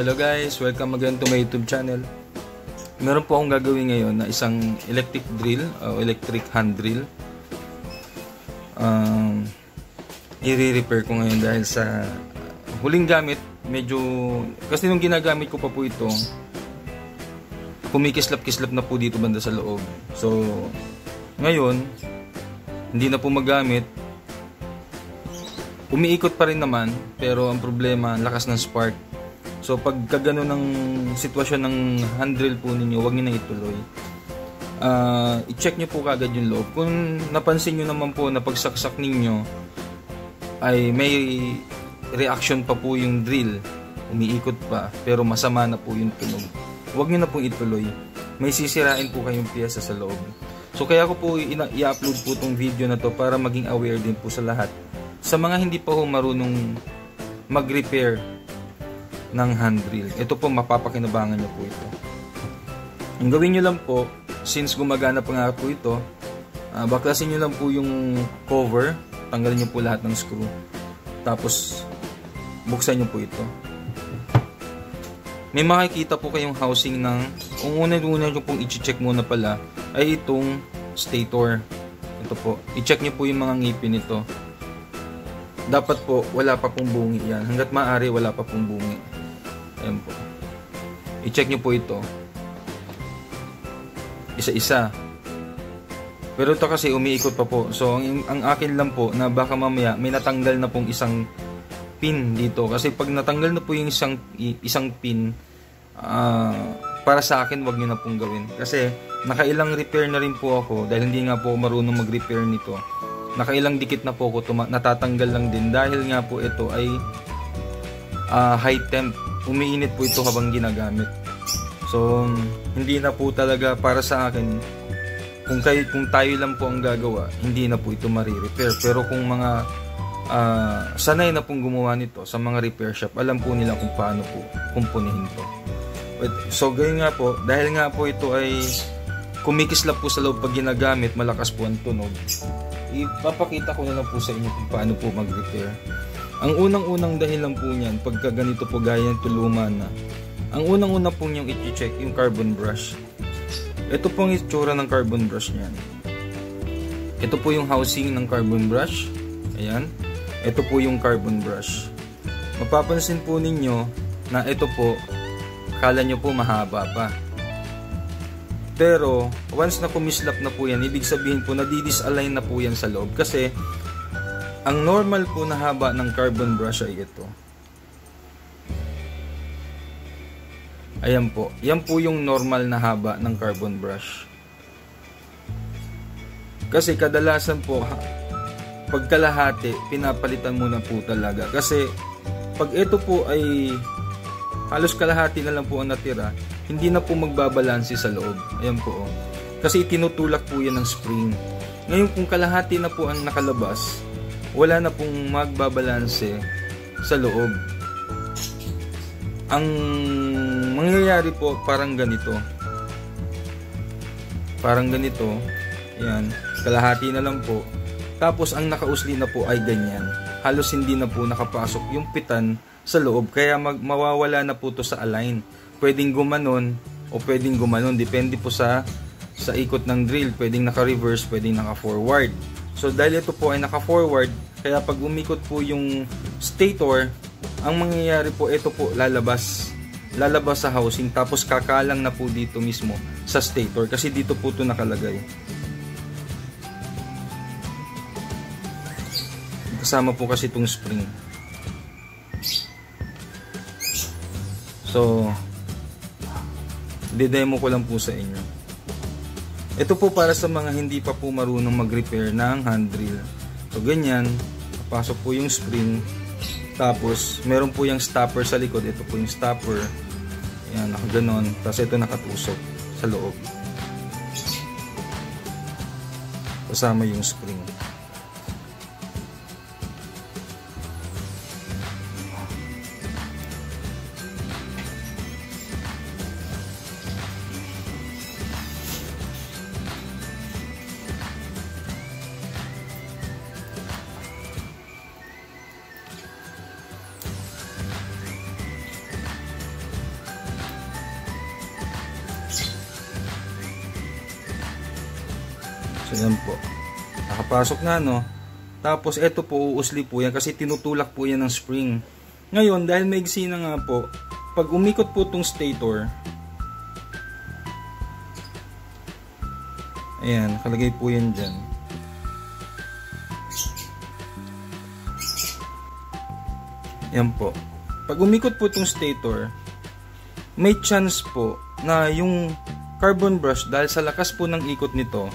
Hello guys, welcome again to my YouTube channel. Meron po akong gagawin ngayon na isang electric drill o electric hand drill. Um, i-repair ko ngayon dahil sa huling gamit, medyo kasi nung ginagamit ko pa po ito, kumikislap-kislap na po dito banda sa loob. So, ngayon, hindi na po magamit. Umiikot pa rin naman, pero ang problema, lakas ng spark. So, pag kagano ng sitwasyon ng hand drill po ninyo, huwag niyo na ituloy. Uh, i-check niyo po kagad yung loob. Kung napansin niyo naman po na pagsaksak ninyo ay may reaction pa po yung drill, umiikot pa, pero masama na po yung tunog. Huwag niyo na pong ituloy. May sisirain po kayong piyesa sa loob. So kaya ko po i-upload po tong video na to para maging aware din po sa lahat. Sa mga hindi pa ho marunong mag-repair ng hand drill. Ito po mapapakinabangan niyo po ito. Ang gawin niyo lang po, since gumagana pa nga po ito, uh, baklasin niyo lang po yung cover, tanggalin niyo po lahat ng screw. Tapos buksan niyo po ito. May makikita po kayong housing ng, kung una-una nyo pong i-check muna pala, ay itong stator. Ito po. I-check nyo po yung mga ngipin nito. Dapat po, wala pa pong bungi yan. Hanggat maaari, wala pa pong bungi. Ayan po. I-check nyo po ito. Isa-isa. Pero ito kasi umiikot pa po. So, ang, ang akin lang po, na baka mamaya may natanggal na pong isang pin dito. Kasi pag natanggal na po yung isang, isang pin, uh, para sa akin, wag nyo na pong gawin. Kasi, nakailang repair na rin po ako dahil hindi nga po marunong mag-repair nito. Nakailang dikit na po ako natatanggal lang din dahil nga po ito ay uh, high temp. Umiinit po ito habang ginagamit. So, hindi na po talaga para sa akin kung kayo kung tayo lang po ang gagawa, hindi na po ito mari-repair. Pero kung mga uh, sanay na pong gumawa nito sa mga repair shop, alam po nila kung paano po kumpunihin to. So, ganyan nga po, dahil nga po ito ay kumikislap po sa loob pag ginagamit, malakas po ang tunog. Ipapakita ko na lang po sa inyo kung paano po mag-repair. Ang unang-unang dahilan po niyan, pagka ganito po gaya tuluman na, ang unang-una po niyong i-check yung carbon brush. Ito po ang itsura ng carbon brush niyan. Ito po yung housing ng carbon brush. Ayan. Ito po yung carbon brush. Mapapansin po ninyo na ito po, kala nyo po mahaba pa. Pero, once na kumislap na po yan, ibig sabihin po, nadidisalign na po yan sa loob. Kasi, ang normal po na haba ng carbon brush ay ito. Ayan po. Yan po yung normal na haba ng carbon brush. Kasi kadalasan po, pagkalahati, pinapalitan muna po talaga. Kasi, pag ito po ay halos kalahati na lang po ang natira, hindi na po magbabalanse sa loob. Ayan po. Oh. Kasi tinutulak po yan ng spring. Ngayon kung kalahati na po ang nakalabas, wala na pong magbabalanse sa loob. Ang mangyayari po parang ganito. Parang ganito. Ayan. Kalahati na lang po. Tapos ang nakausli na po ay ganyan. Halos hindi na po nakapasok yung pitan sa loob. Kaya mag, mawawala na po to sa align pwedeng gumanon o pwedeng gumanon depende po sa sa ikot ng drill pwedeng naka-reverse pwedeng naka-forward so dahil ito po ay naka-forward kaya pag umikot po yung stator ang mangyayari po ito po lalabas. Lalabas sa housing tapos kakalang na po dito mismo sa stator kasi dito po ito nakalagay. Kasama po kasi itong spring. So Didemo ko lang po sa inyo. Ito po para sa mga hindi pa po marunong mag-repair ng hand drill. So ganyan, papasok po yung spring. Tapos meron po yung stopper sa likod. Ito po yung stopper. Yan, nakaganon. Tapos ito nakatusok sa loob. Kasama yung spring. Nakapasok na no. Tapos ito po uusli po yan kasi tinutulak po yan ng spring. Ngayon dahil maigsi na nga po, pag umikot po tong stator, ayan, nakalagay po yan dyan. Yan po. Pag umikot po tong stator, may chance po na yung carbon brush dahil sa lakas po ng ikot nito,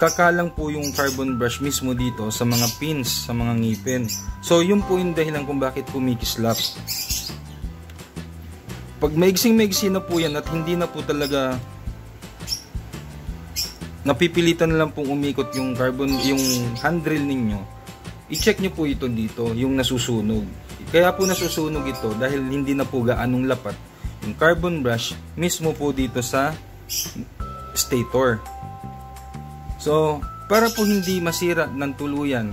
kakalang po yung carbon brush mismo dito sa mga pins, sa mga ngipin. So, yun po yung dahilan kung bakit kumikislap. Pag maigsing-maigsi na po yan at hindi na po talaga napipilitan na lang pong umikot yung carbon, yung handrail ninyo, i-check nyo po ito dito, yung nasusunog. Kaya po nasusunog ito dahil hindi na po gaanong lapat yung carbon brush mismo po dito sa stator. So, para po hindi masira ng tuluyan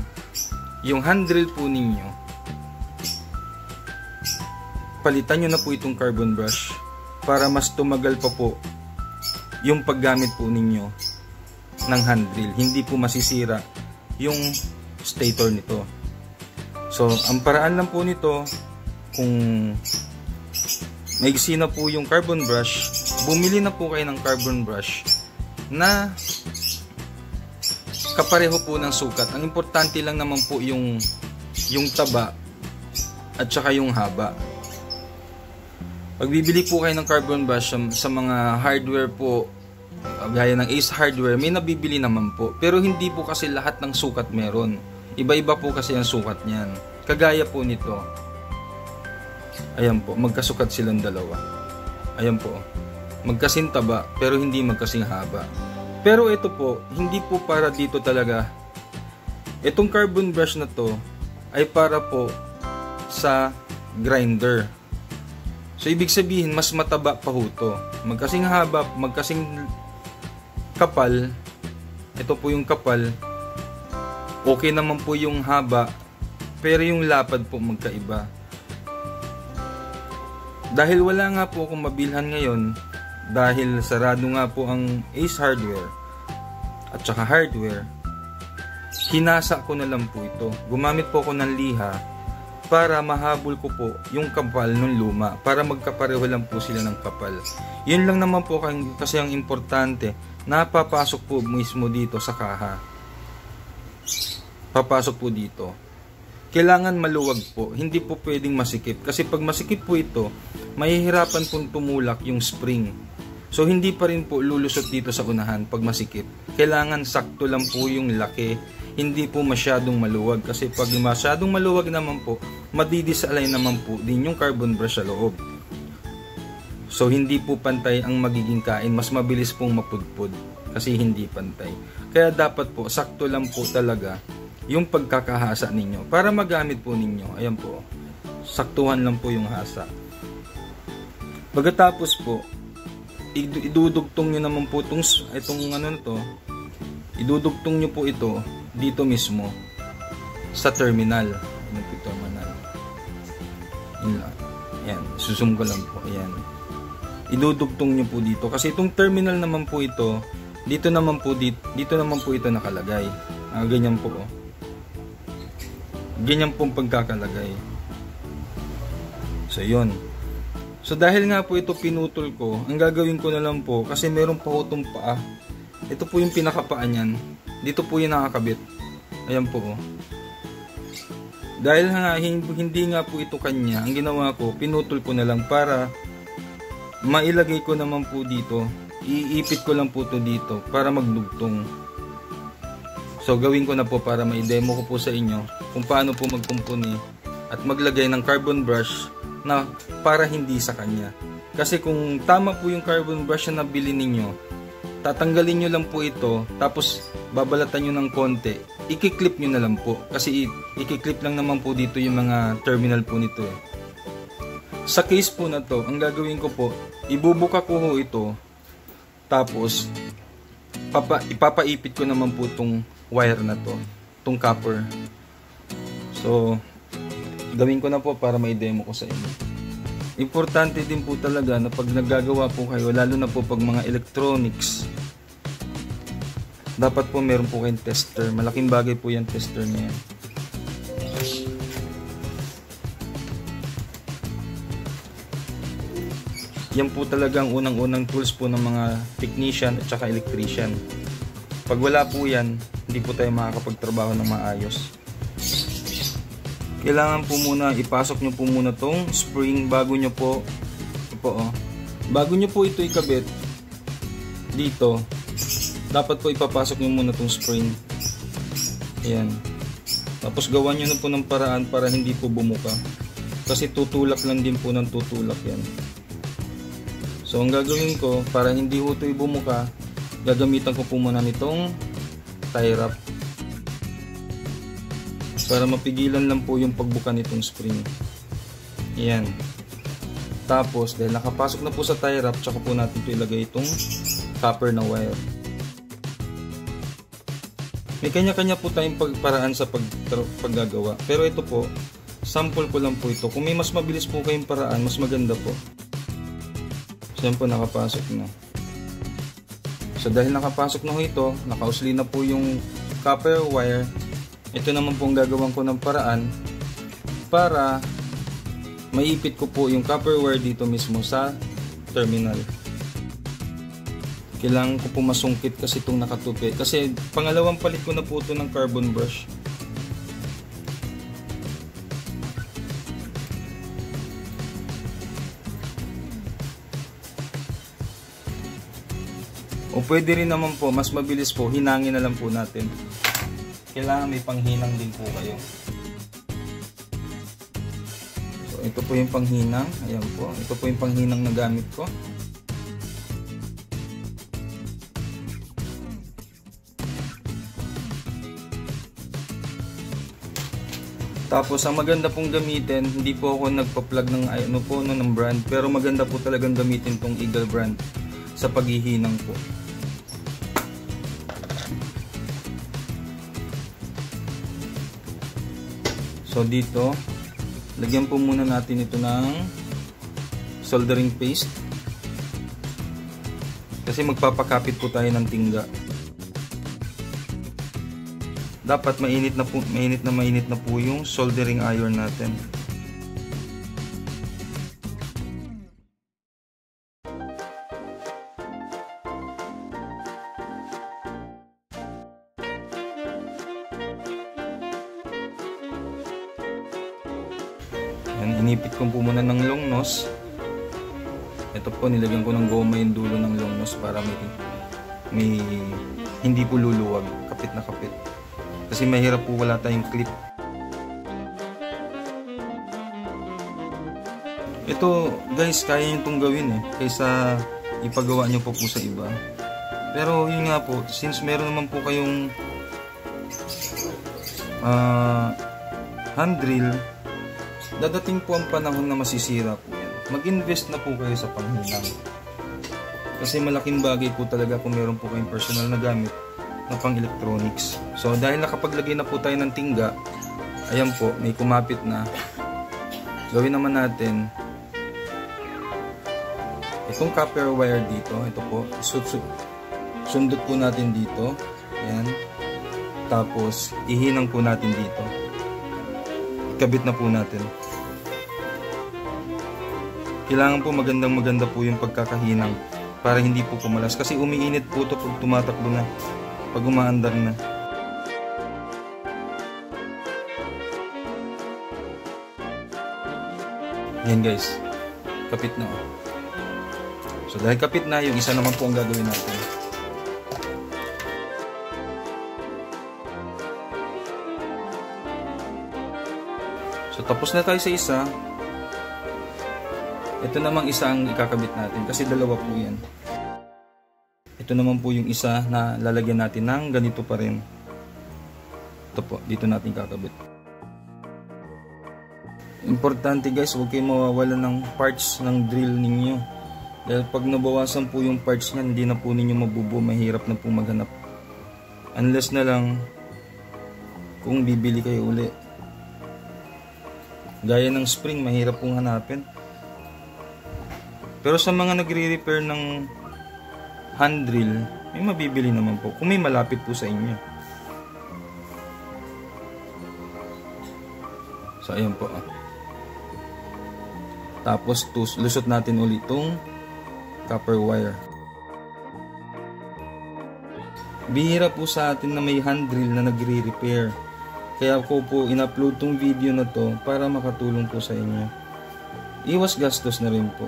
yung handle po ninyo, palitan nyo na po itong carbon brush para mas tumagal pa po yung paggamit po ninyo ng handle. Hindi po masisira yung stator nito. So, ang paraan lang po nito, kung maigsi na po yung carbon brush, bumili na po kayo ng carbon brush na kapareho po ng sukat. Ang importante lang naman po yung yung taba at saka yung haba. Pag bibili po kayo ng carbon brush sa, mga hardware po, gaya ng Ace Hardware, may nabibili naman po. Pero hindi po kasi lahat ng sukat meron. Iba-iba po kasi ang sukat niyan. Kagaya po nito. Ayan po, magkasukat silang dalawa. Ayan po. Magkasing taba, pero hindi magkasing haba. Pero ito po, hindi po para dito talaga. Itong carbon brush na to ay para po sa grinder. So ibig sabihin mas mataba pa ho to. Magkasing haba, magkasing kapal. Ito po yung kapal. Okay naman po yung haba, pero yung lapad po magkaiba. Dahil wala nga po akong mabilhan ngayon, dahil sarado nga po ang Ace Hardware at saka hardware, hinasa ko na lang po ito. Gumamit po ako ng liha para mahabol ko po yung kapal ng luma para magkapareho lang po sila ng kapal. Yun lang naman po kasi ang importante napapasok po mismo dito sa kaha. Papasok po dito. Kailangan maluwag po, hindi po pwedeng masikip. Kasi pag masikip po ito, mahihirapan pong tumulak yung spring So hindi pa rin po lulusot dito sa unahan pag masikip. Kailangan sakto lang po yung laki. Hindi po masyadong maluwag kasi pag masyadong maluwag naman po, madidisalign naman po din yung carbon brush sa loob. So hindi po pantay ang magiging kain, mas mabilis pong mapudpud kasi hindi pantay. Kaya dapat po sakto lang po talaga yung pagkakahasa ninyo para magamit po ninyo. Ayan po. Saktuhan lang po yung hasa. Pagkatapos po, idudugtong nyo naman po itong, itong ano na to, idudugtong nyo po ito dito mismo sa terminal. Ano po terminal? Yan, susum ko lang po. Yan. Idudugtong nyo po dito. Kasi itong terminal naman po ito, dito naman po dito, dito naman po ito nakalagay. Ah, ganyan po. Oh. Ganyan pong pagkakalagay. So, yun. So dahil nga po ito pinutol ko, ang gagawin ko na lang po, kasi meron pa itong paa. Ito po yung pinakapaa niyan. Dito po yung nakakabit. Ayan po. Oh. Dahil nga hindi nga po ito kanya, ang ginawa ko, pinutol ko na lang para mailagay ko naman po dito. Iipit ko lang po to dito para magdugtong. So gawin ko na po para mai-demo ko po sa inyo kung paano po magkumpuni at maglagay ng carbon brush na para hindi sa kanya. Kasi kung tama po yung carbon brush na nabili ninyo, tatanggalin nyo lang po ito, tapos babalatan nyo ng konti, ikiklip nyo na lang po. Kasi ikiklip lang naman po dito yung mga terminal po nito eh. Sa case po na to, ang gagawin ko po, ibubuka ko ho ito, tapos papa, ipapaipit ko naman po itong wire na to, itong copper. So, gawin ko na po para may demo ko sa inyo. Importante din po talaga na pag naggagawa po kayo, lalo na po pag mga electronics, dapat po meron po kayong tester. Malaking bagay po yung tester na yan. Po talagang unang-unang tools po ng mga technician at saka electrician. Pag wala po yan, hindi po tayo makakapagtrabaho ng maayos. Kailangan po muna ipasok nyo po muna tong spring bago nyo po po oh. Bago nyo po ito ikabit dito, dapat po ipapasok nyo muna tong spring. Ayan. Tapos gawan nyo na po ng paraan para hindi po bumuka. Kasi tutulak lang din po ng tutulak yan. So ang gagawin ko para hindi ito bumuka, gagamitan ko po muna nitong tie wrap. Para mapigilan lang po yung pagbuka nitong spring. Yan. Tapos dahil nakapasok na po sa tie wrap, tsaka po natin ito ilagay itong copper na wire. May kanya-kanya po tayong pagparaan sa pag paggagawa. Pero ito po, sample ko lang po ito. Kung may mas mabilis po kayong paraan, mas maganda po. So yan po nakapasok na. So dahil nakapasok na ito, nakausli na po yung copper wire. Ito naman po ang gagawin ko ng paraan para maipit ko po yung copper wire dito mismo sa terminal. Kailangan ko po masungkit kasi itong nakatupi. Kasi pangalawang palit ko na po ito ng carbon brush. O pwede rin naman po, mas mabilis po, hinangin na lang po natin. Kailangan may panghinang din po kayo. So ito po yung panghinang. Ayan po. Ito po yung panghinang na gamit ko. Tapos ang maganda pong gamitin, hindi po ako nagpa-plug ng ano po no, ng brand, pero maganda po talagang gamitin tong Eagle brand sa paghihinang po. So dito, lagyan po muna natin ito ng soldering paste. Kasi magpapakapit po tayo ng tingga. Dapat mainit na po, mainit na mainit na po yung soldering iron natin. Clip. Ito, guys, kaya nyo itong gawin eh. Kaysa ipagawa nyo pa po sa iba. Pero yun nga po, since meron naman po kayong uh, hand drill, dadating po ang panahon na masisira po yan. Mag-invest na po kayo sa panghinang. Kasi malaking bagay po talaga kung meron po kayong personal na gamit na pang electronics. So dahil nakapaglagay na po tayo ng tingga, ayan po, may kumapit na. Gawin naman natin itong copper wire dito, ito po, sundot po natin dito. Ayan. Tapos, ihinang po natin dito. Ikabit na po natin. Kailangan po magandang maganda po yung pagkakahinang para hindi po pumalas. Kasi umiinit po ito pag tumatakbo na. Pag umaandar na. Yan guys. Kapit na. Oh. So dahil kapit na, yung isa naman po ang gagawin natin. So tapos na tayo sa isa. Ito namang isa ang ikakabit natin kasi dalawa po yan. Ito naman po yung isa na lalagyan natin ng ganito pa rin. Ito po, dito natin kakabit. Importante guys, huwag kayong mawawala ng parts ng drill ninyo. Dahil pag nabawasan po yung parts niyan, hindi na po ninyo mabubuo, mahirap na po maghanap. Unless na lang kung bibili kayo uli. Gaya ng spring, mahirap pong hanapin. Pero sa mga nagre-repair ng hand drill, may mabibili naman po. Kung may malapit po sa inyo. So, ayan po. Ah. Tapos, tus, lusot natin ulit itong copper wire. Bihira po sa atin na may hand drill na nagre-repair. Kaya ko po in-upload tong video na to para makatulong po sa inyo. Iwas gastos na rin po.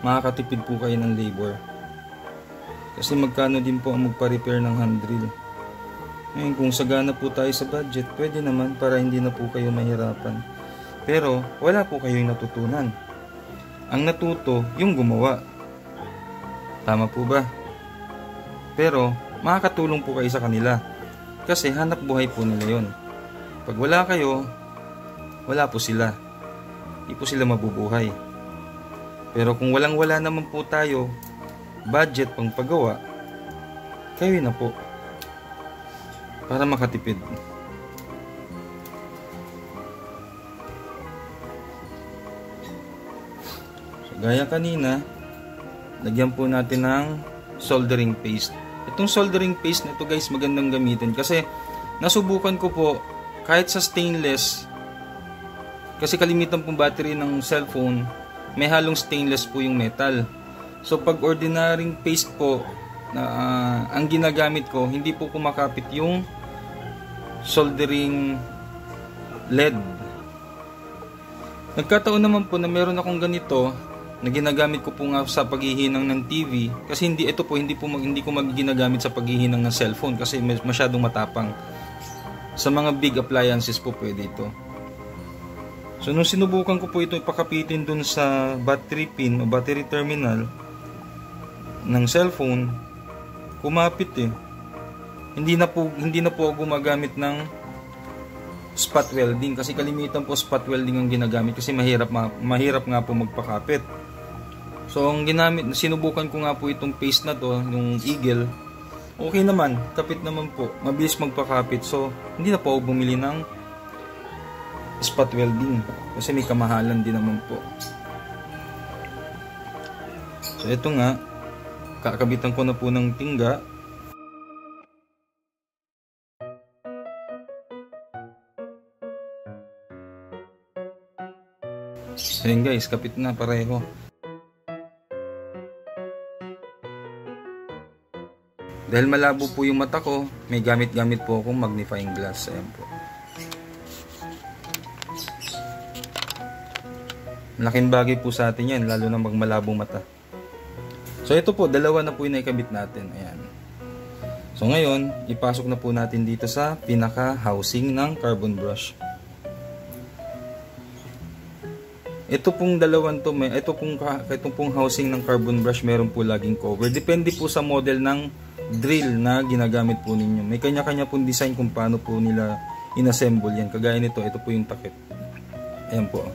Makakatipid po kayo ng labor. Kasi magkano din po ang magpa-repair ng hand. Ngayon, kung sagana po tayo sa budget, pwede naman para hindi na po kayo mahirapan. Pero, wala po kayong natutunan. Ang natuto, yung gumawa. Tama po ba? Pero, makakatulong po kayo sa kanila. Kasi hanap buhay po nila yon. Pag wala kayo, wala po sila. Hindi po sila mabubuhay. Pero kung walang-wala naman po tayo, budget pang paggawa, kayo na po. Para makatipid. So, gaya kanina, lagyan po natin ng soldering paste. Itong soldering paste na to guys, magandang gamitin kasi nasubukan ko po kahit sa stainless kasi kalimitan pong battery ng cellphone, may halong stainless po yung metal. So pag ordinaryong paste po na uh, ang ginagamit ko, hindi po kumakapit yung soldering LED. Nagkataon naman po na meron akong ganito na ginagamit ko po nga sa paghihinang ng TV kasi hindi ito po hindi po mag, hindi ko maginagamit sa paghihinang ng cellphone kasi masyadong matapang. Sa mga big appliances po pwede ito. So nung sinubukan ko po ito ipakapitin dun sa battery pin o battery terminal ng cellphone, kumapit eh. Hindi na po hindi na po gumagamit ng spot welding kasi kalimitan po spot welding ang ginagamit kasi mahirap ma, mahirap nga po magpakapit. So ang ginamit sinubukan ko nga po itong paste na to, yung Eagle. Okay naman, kapit naman po. Mabilis magpakapit. So hindi na po ako bumili ng spot welding kasi may kamahalan din naman po so ito nga kakabitan ko na po ng tingga. Ayun guys kapit na pareho. Dahil malabo po yung mata ko may gamit gamit po akong magnifying glass. Ayan po. Laking bagay po sa atin yan, lalo na magmalabong mata. So ito po, dalawa na po yung naikabit natin. Ayan. So ngayon, ipasok na po natin dito sa pinaka-housing ng carbon brush. Ito pong dalawan to, may, ito pong, ito pong housing ng carbon brush meron po laging cover. Depende po sa model ng drill na ginagamit po ninyo. May kanya-kanya pong design kung paano po nila inassemble yan. Kagaya nito, ito po yung takip. Ayan po.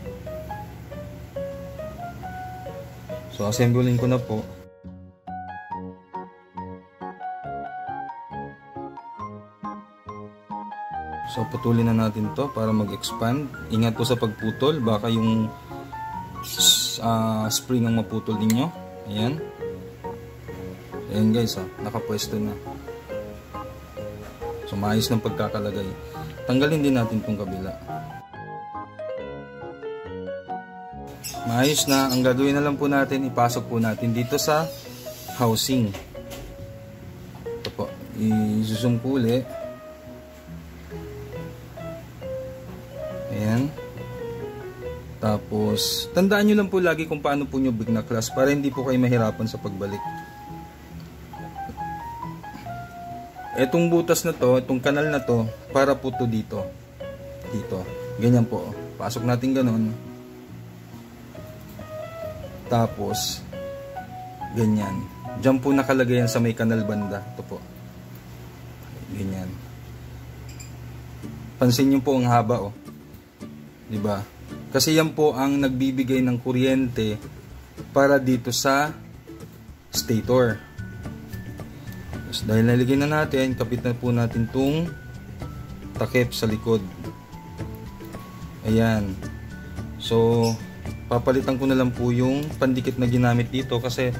So, assembling ko na po. So, putulin na natin to para mag-expand. Ingat po sa pagputol. Baka yung uh, spring ang maputol ninyo. Ayan. Ayan guys, oh, nakapwesto na. So, maayos ng pagkakalagay. Tanggalin din natin itong kabila. Maayos na. Ang gagawin na lang po natin, ipasok po natin dito sa housing. Ito po. I-zoom. Tapos, tandaan nyo lang po lagi kung paano po nyo binaklas para hindi po kayo mahirapan sa pagbalik. Etong butas na to, itong kanal na to, para po to dito. Dito. Ganyan po. Pasok natin ganun. Tapos, ganyan. Diyan po nakalagay yan sa may kanal banda. Ito po. Ganyan. Pansin niyo po ang haba oh. 'Di ba? Kasi yan po ang nagbibigay ng kuryente para dito sa stator. Tapos dahil nalagay na natin, kapit na po natin tong takip sa likod. Ayan. So, papalitan ko na lang po yung pandikit na ginamit dito kasi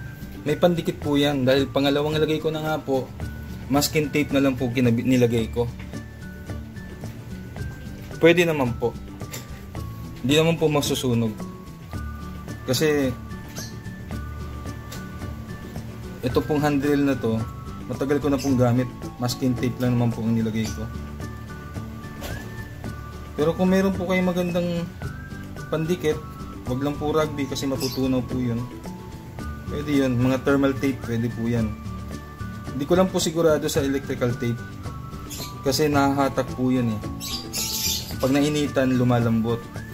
may pandikit po yan dahil pangalawang lagay ko na nga po masking tape na lang po nilagay ko pwede naman po hindi naman po masusunog. Kasi ito pong handle na to matagal ko na pong gamit. Masking tape lang naman po ang nilagay ko. Pero kung meron po kayong magandang pandikit wag lang po rugby kasi matutunaw po yun. Pwede yun. Mga thermal tape pwede po yan. Hindi ko lang po sigurado sa electrical tape. Kasi nahahatak po yun eh. Pag nainitan lumalambot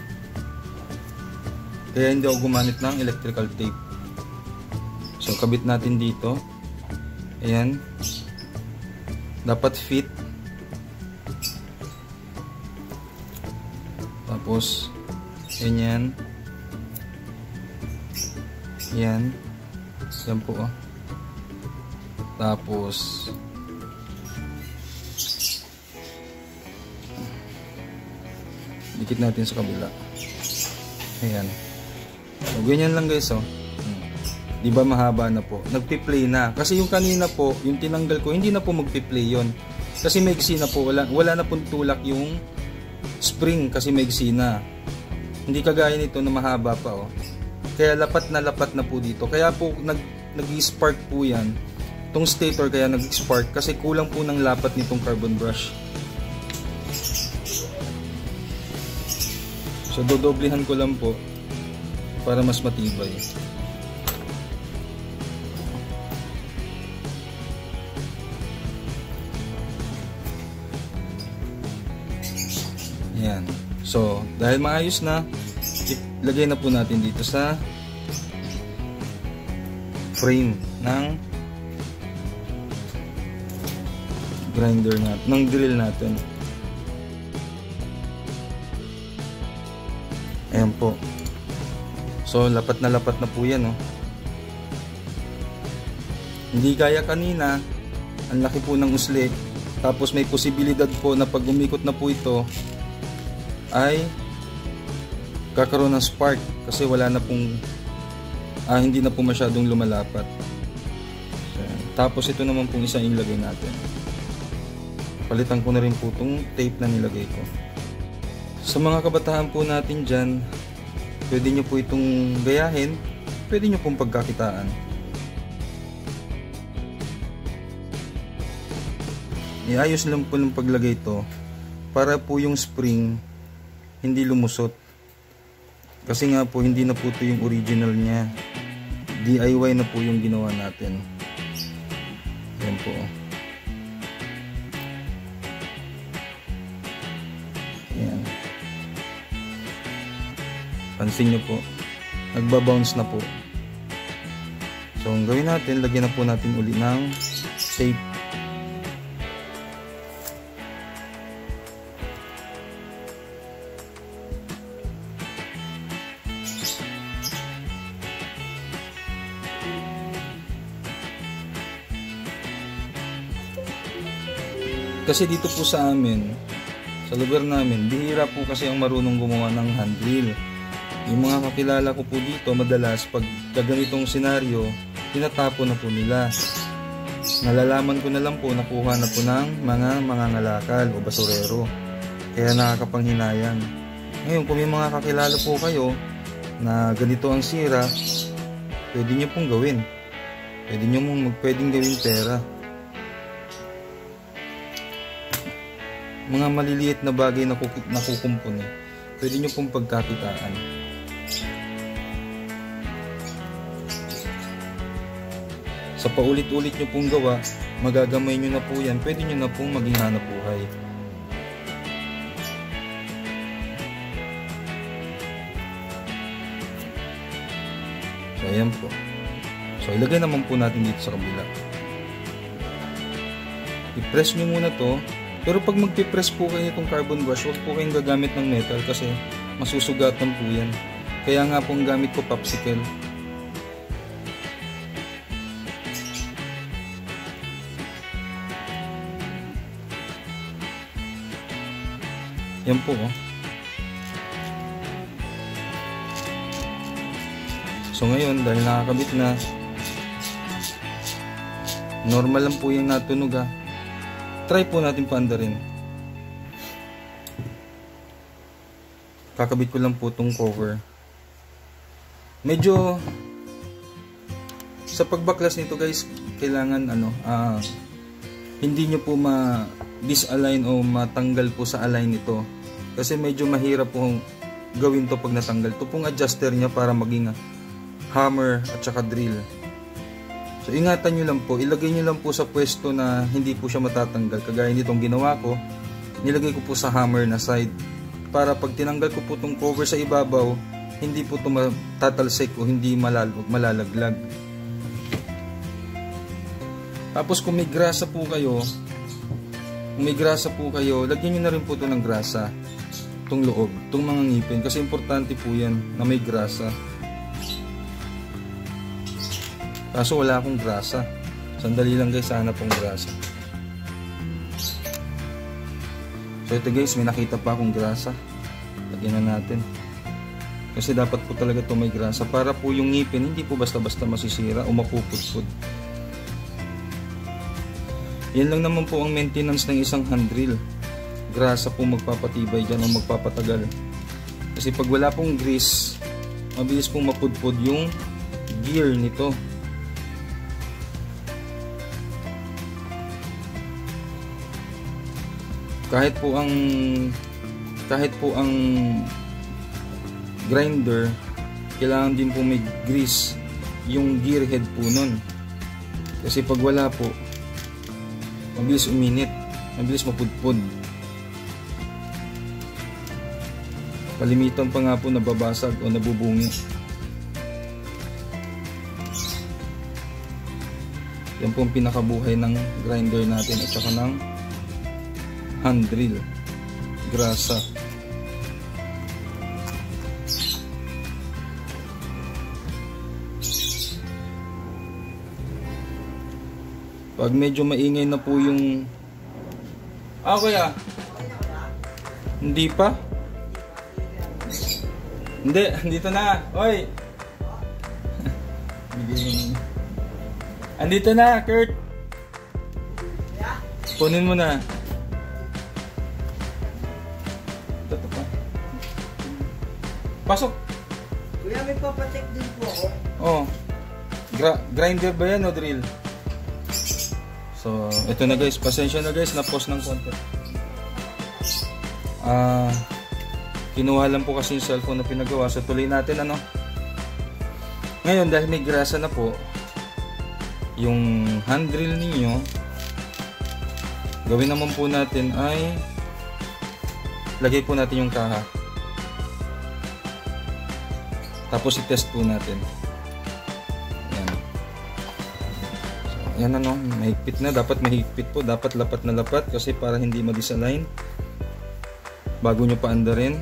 kaya hindi ako gumamit ng electrical tape. So kabit natin dito. Ayan. Dapat fit. Tapos ganyan yan. Yan po oh. tapos dikit natin sa kabila. Ayan so ganyan lang guys oh. Hmm. di ba mahaba na po? Nagpi-play na. Kasi yung kanina po yung tinanggal ko hindi na po magpi-play yon kasi may na po. Wala, wala na pong tulak yung spring kasi may na. Hindi kagaya nito na mahaba pa oh. Kaya lapat na lapat na po dito. Kaya po nag nag-spark po yan tong stator kaya nag-spark kasi kulang po ng lapat nitong carbon brush. So dodoblihan ko lang po para mas matibay. Yan. So, dahil maayos na, lagay na po natin dito sa frame ng grinder natin, ng drill natin. Ayan po. So, lapat na lapat na po yan, oh. Hindi kaya kanina, ang laki po ng usli. Tapos may posibilidad po na pag umikot na po ito, ay kakaroon ng spark kasi wala na pong ah, hindi na po masyadong lumalapat. Tapos ito naman pong isa ilagay natin. Palitan ko na rin po itong tape na nilagay ko. Sa mga kabataan po natin dyan, pwede nyo po itong gayahin, pwede nyo pong pagkakitaan. Iayos lang po ng paglagay ito para po yung spring hindi lumusot. Kasi nga po hindi na po ito yung original niya. DIY na po yung ginawa natin. Yan po. Pansin nyo po, nagbabounce na po. So, ang gawin natin, lagyan na po natin uli ng tape. Kasi dito po sa amin, sa lugar namin, bihira po kasi ang marunong gumawa ng handle. Yung mga kakilala ko po dito, madalas pag ganitong senaryo, tinatapon na po nila. Nalalaman ko na lang po, nakuha na po ng mga mga ngalakal o basurero. Kaya nakakapanghinayang. Ngayon, kung may mga kakilala po kayo na ganito ang sira, pwede nyo pong gawin. Pwede nyo mong pwedeng gawin pera. Mga maliliit na bagay na nakukumpuni, pwede nyo pong pagkakitaan. Sa paulit-ulit nyo pong gawa, magagamay nyo na po yan, pwede nyo na pong maging hanap buhay. So, ayan po. So, ilagay naman po natin dito sa kabila. I-press nyo muna to. Pero pag magpipress po kayo itong carbon brush, huwag po kayong gagamit ng metal kasi masusugatan po yan. Kaya nga po ang gamit ko popsicle. Yan po oh. So ngayon dahil nakakabit na Normal lang po yung natunog ha. Try po natin paandarin. Kakabit ko lang po itong cover. Medyo sa pagbaklas nito guys, kailangan ano, ah, hindi nyo po ma disalign o matanggal po sa align nito. Kasi medyo mahirap po gawin to pag natanggal. Ito pong adjuster niya para maging hammer at saka drill. So ingatan nyo lang po, ilagay nyo lang po sa pwesto na hindi po siya matatanggal. Kagaya nitong ginawa ko, nilagay ko po sa hammer na side. Para pag tinanggal ko po itong cover sa ibabaw, hindi po ito tatalsik o hindi malalag, malalaglag. Tapos kung may grasa po kayo, kung may grasa po kayo, lagyan nyo na rin po ito ng grasa. Itong loob, itong mga ngipin. Kasi importante po yan na may grasa. Kaso wala akong grasa. Sandali lang guys, sana pong grasa. So ito guys, may nakita pa akong grasa. Lagyan na natin. Kasi dapat po talaga ito may grasa para po yung ngipin hindi po basta-basta masisira o mapupudpud. Yan lang naman po ang maintenance ng isang hand drill. Grasa po magpapatibay dyan o magpapatagal. Kasi pag wala pong grease, mabilis pong mapudpud yung gear nito. kahit po ang kahit po ang grinder kailangan din po may grease yung gear head po nun kasi pag wala po mabilis uminit. Mabilis mapudpud. Palimitan pa nga po nababasag o nabubungi. Yan po ang pinakabuhay ng grinder natin at saka ng hand drill. Grasa pag medyo maingay na po yung ah kuya hindi pa hindi dito na oy andito na Kurt kunin mo na Pasok. Kuya, may papacheck din po ako. Oh. Gra grinder ba yan o drill? So, ito na guys. Pasensya na guys. Na-pause ng konti. Ah, kinuha lang po kasi yung cellphone na pinagawa. So, tuloy natin ano. Ngayon, dahil may grasa na po, yung hand drill ninyo, gawin naman po natin ay lagay po natin yung kaha. Tapos i-test po natin. Yan ano, mahigpit na. Dapat mahigpit po. Dapat lapat na lapat kasi para hindi ma-disalign. Bago nyo paandarin.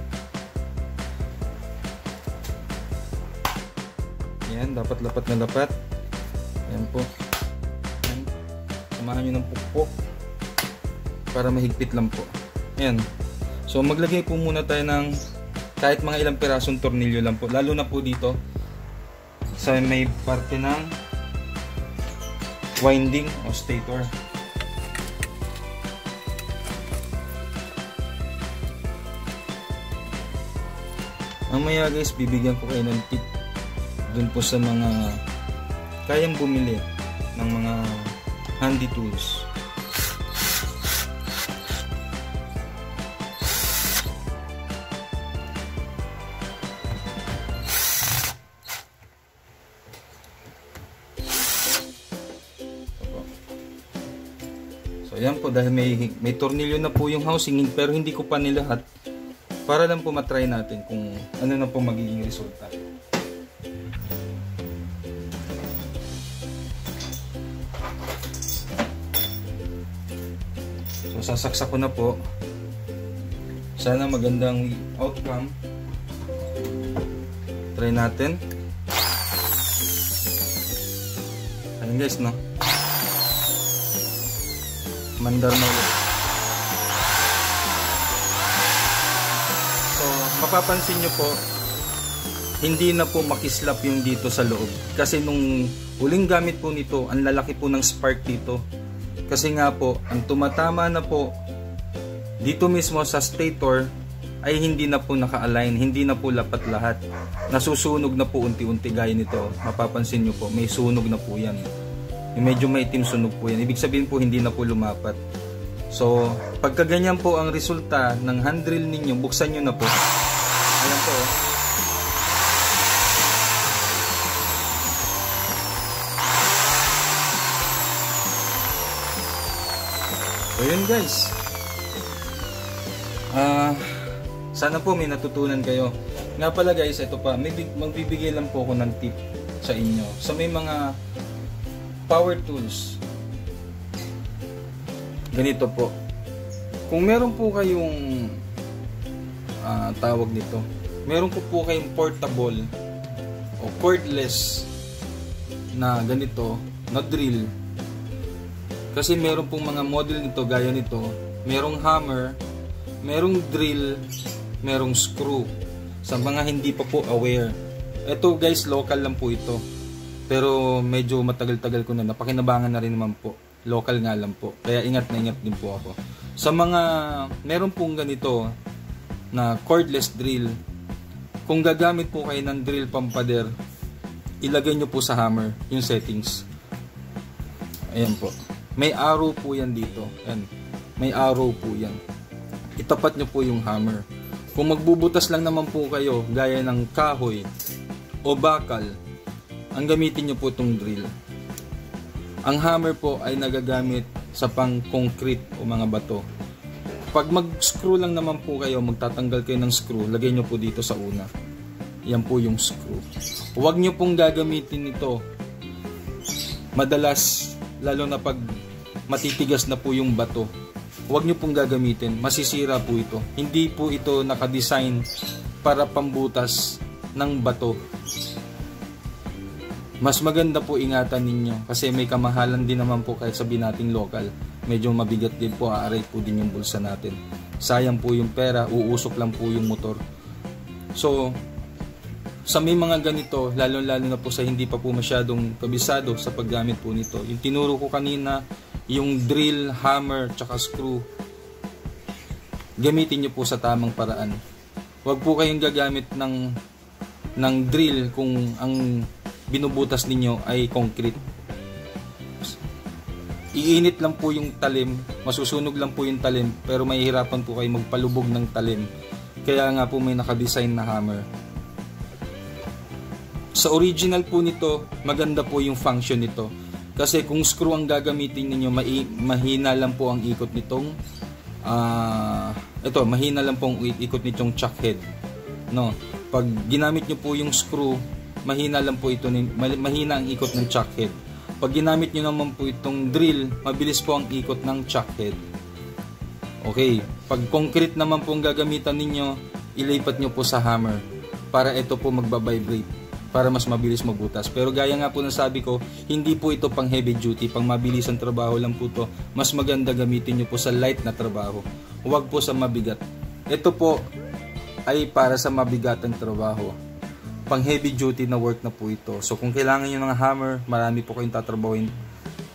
Yan, dapat lapat na lapat. Yan po. Yan. Samahan nyo ng pukpok. Para mahigpit lang po. Yan. So maglagay po muna tayo ng kahit mga ilang pirasong tornilyo lang po lalo na po dito sa may parte ng winding o stator mamaya guys bibigyan ko kayo ng tip dun po sa mga kayang bumili ng mga handy tools Po, dahil may, may tornilyo na po yung housing, pero hindi ko pa nilahat. Para lang po matry natin kung ano na po magiging resulta. So, sasaksak ko na po. Sana magandang outcome. Try natin. Ayun guys, no? Mandar na ulit. So, mapapansin nyo po, hindi na po makislap yung dito sa loob. Kasi nung Huling gamit po nito, ang lalaki po ng spark dito. Kasi nga po, ang tumatama na po dito mismo sa stator ay hindi na po naka-align, hindi na po lapat lahat. Nasusunog na po unti-unti gaya nito. Mapapansin nyo po, may sunog na po yan. Yung medyo maitim sunog po yan. Ibig sabihin po hindi na po lumapat. So, pagka ganyan po ang resulta ng hand drill ninyo, buksan nyo na po. Ayan po. oh. So yun guys. Ah, sana po may natutunan kayo. Nga pala guys, ito pa, may big- magbibigay lang po ako ng tip sa inyo. Sa may mga power tools. Ganito po. Kung meron po kayong ah, tawag nito, meron po po kayong portable o cordless na ganito, na drill. Kasi meron pong mga model nito gaya nito, merong hammer, merong drill, merong screw. Sa mga hindi pa po aware. Ito guys, local lang po ito. Pero medyo matagal-tagal ko na, napakinabangan na rin naman po. Local nga lang po. Kaya ingat na ingat din po ako. Sa mga, meron pong ganito na cordless drill. Kung gagamit po kayo ng drill pampader, ilagay nyo po sa hammer yung settings. Ayan po. May arrow po yan dito. Ayan. May arrow po yan. Itapat nyo po yung hammer. Kung magbubutas lang naman po kayo, gaya ng kahoy o bakal, ang gamitin nyo po itong drill. Ang hammer po ay nagagamit sa pang-concrete o mga bato. Pag mag-screw lang naman po kayo, magtatanggal kayo ng screw, lagay nyo po dito sa una. Yan po yung screw. Huwag nyo pong gagamitin ito madalas, lalo na pag matitigas na po yung bato, huwag nyo pong gagamitin. Masisira po ito. Hindi po ito nakadesign para pambutas ng bato. Mas maganda po ingatan ninyo kasi may kamahalan din naman po kahit sabihin nating local. Medyo mabigat din po, aaray po din yung bulsa natin. Sayang po yung pera, uusok lang po yung motor. So, sa may mga ganito, lalo-lalo na po sa hindi pa po masyadong kabisado sa paggamit po nito. Yung tinuro ko kanina, yung drill, hammer, tsaka screw, gamitin nyo po sa tamang paraan. Huwag po kayong gagamit ng, ng drill kung ang binubutas ninyo ay concrete. Iinit lang po yung talim, masusunog lang po yung talim, pero mahihirapan po kayo magpalubog ng talim. Kaya nga po may nakadesign na hammer. Sa original po nito, maganda po yung function nito. Kasi kung screw ang gagamitin ninyo, mahina lang po ang ikot nitong ah ito, mahina lang po ang ikot nitong chuck head. No. Pag ginamit nyo po yung screw, mahina lang po ito mahina ang ikot ng chuck head. Pag ginamit nyo naman po itong drill, mabilis po ang ikot ng chuck head. Okay, pag concrete naman po ang gagamitan ninyo, ilipat nyo po sa hammer para ito po magbabibrate para mas mabilis magbutas. Pero gaya nga po ng sabi ko, hindi po ito pang heavy duty, pang mabilis ang trabaho lang po to. Mas maganda gamitin nyo po sa light na trabaho. Huwag po sa mabigat. Ito po ay para sa mabigatang trabaho. Pang heavy duty na work na po ito. So kung kailangan nyo ng hammer, marami po kayong tatrabahuin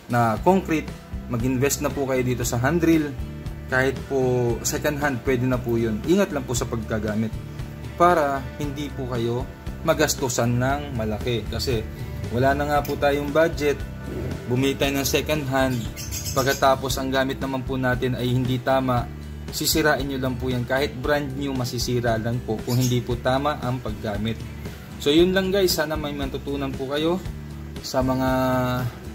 na concrete, mag-invest na po kayo dito sa hand drill. Kahit po second hand, pwede na po yun. Ingat lang po sa paggagamit para hindi po kayo magastusan ng malaki. Kasi wala na nga po tayong budget, bumili tayo ng second hand, pagkatapos ang gamit naman po natin ay hindi tama, sisirain nyo lang po yan. Kahit brand new, masisira lang po kung hindi po tama ang paggamit. So yun lang guys, sana may matutunan po kayo sa mga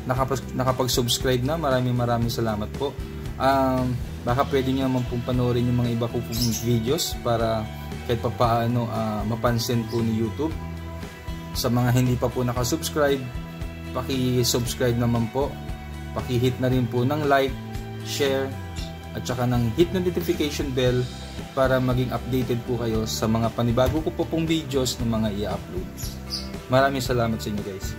nakapag- nakapag-subscribe na. Maraming maraming salamat po. Um, baka pwede nyo naman pong panoorin yung mga iba ko pong videos para kahit pa paano ah, mapansin po ni YouTube. Sa mga hindi pa po nakasubscribe, paki-subscribe naman po. Paki-hit na rin po ng like, share, at saka ng hit notification bell para maging updated po kayo sa mga panibago ko po pong videos ng mga i-upload. Maraming salamat sa inyo guys.